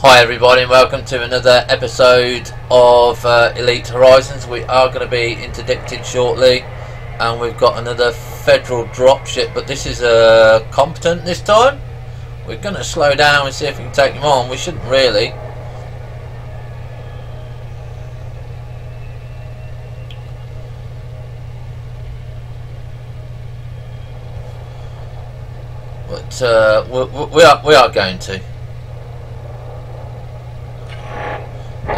Hi everybody and welcome to another episode of uh, Elite Horizons. We are going to be interdicted shortly and we've got another federal dropship but this is uh, competent this time. We're going to slow down and see if we can take them on. We shouldn't really. But uh, we, we, are, we are going to.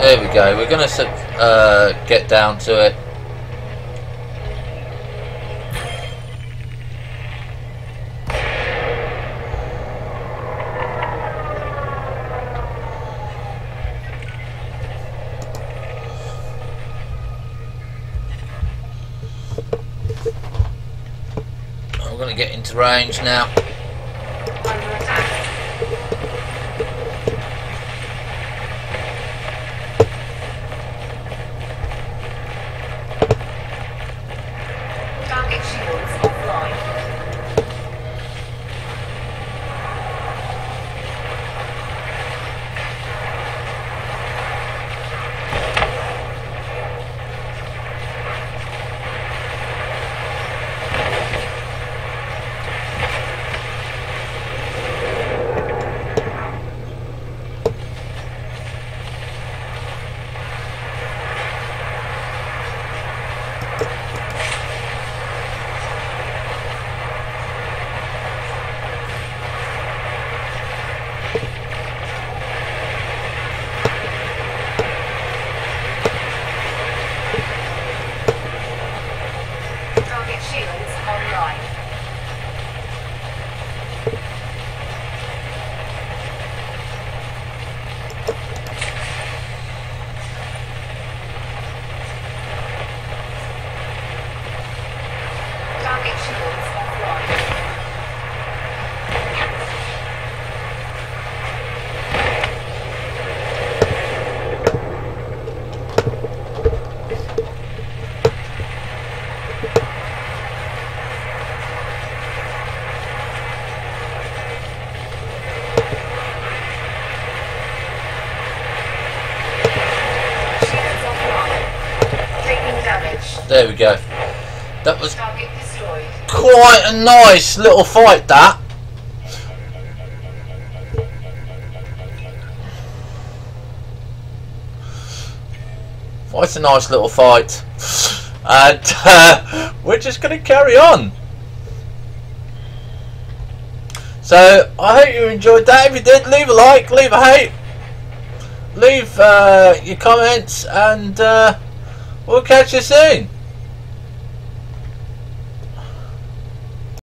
There we go. We're going to uh, get down to it. I'm going to get into range now. There we go. That was quite a nice little fight, that. Quite a nice little fight. And uh, we're just going to carry on. So, I hope you enjoyed that. If you did, leave a like, leave a hate. Leave uh, your comments and... Uh, We'll catch you soon.